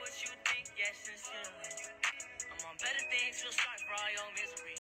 what you think, yes, sincerely. I'm on better things, feel sorry for all your misery.